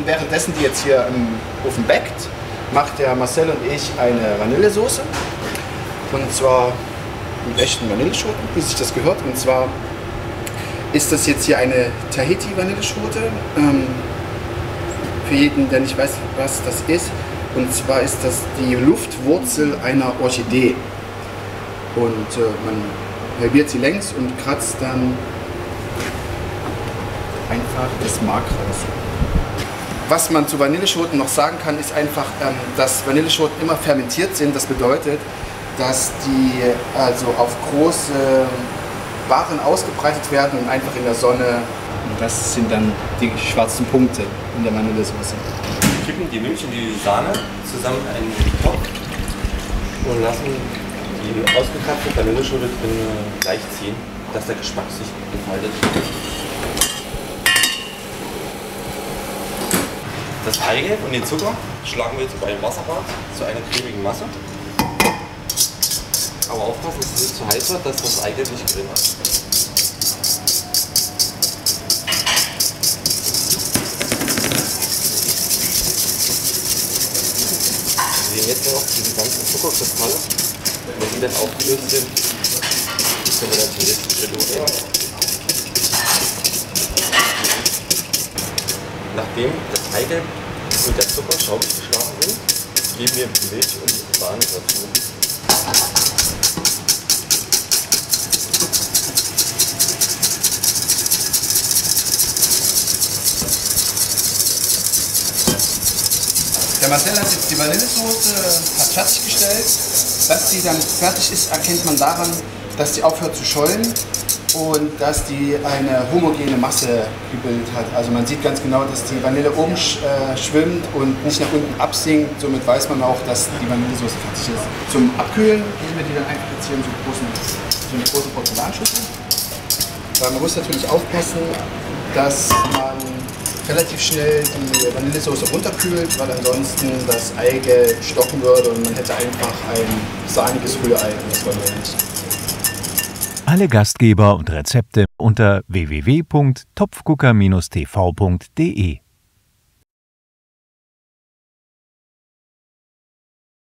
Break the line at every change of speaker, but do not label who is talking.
Und währenddessen die jetzt hier im Ofen backt, macht der Marcel und ich eine Vanillesoße. Und zwar mit echten Vanilleschoten, wie sich das gehört. Und zwar ist das jetzt hier eine Tahiti-Vanilleschote. Ähm, für jeden, der nicht weiß, was das ist. Und zwar ist das die Luftwurzel einer Orchidee. Und äh, man halbiert sie längs und kratzt dann einfach das Mark raus. Was man zu Vanilleschoten noch sagen kann, ist einfach, ähm, dass Vanilleschoten immer fermentiert sind. Das bedeutet, dass die also auf große Waren ausgebreitet werden und einfach in der Sonne. Und das sind dann die schwarzen Punkte in der Vanillesoße.
Wir kippen die Milch und die Sahne zusammen in einen Topf und lassen die ausgekratzte Vanilleschote drin leicht ziehen, dass der Geschmack sich entfaltet. Das Eigelb und den Zucker schlagen wir jetzt bei dem Wasserbad zu einer cremigen Masse. Aber aufpassen, dass es nicht zu heiß wird, dass das Eigelb nicht grimmert. Wir sehen jetzt noch diese ganzen Zuckerkristalle. Wenn die dann aufgelöst sind, können wir dann zum nächsten Schritt. Nachdem das Eigelb und der Zucker schaumig geschlagen sind, geben wir Milch und Sahne dazu.
Der Marcel hat jetzt die Vanillesoße hat fertiggestellt. Dass die dann fertig ist, erkennt man daran, dass die aufhört zu schollen und dass die eine homogene Masse gebildet hat. Also man sieht ganz genau, dass die Vanille oben äh, schwimmt und nicht nach unten absinkt. Somit weiß man auch, dass die Vanillesoße fertig ist. Zum Abkühlen nehmen wir die dann einfach jetzt hier in so, großen, so eine große Porzellanschüssel. Weil man muss natürlich aufpassen, dass man relativ schnell die Vanillesoße runterkühlt, weil ansonsten das Eigelb stocken würde und man hätte einfach ein sahniges Rührei. Das wollen wir nicht.
Alle Gastgeber und Rezepte unter www.topfgucker-tv.de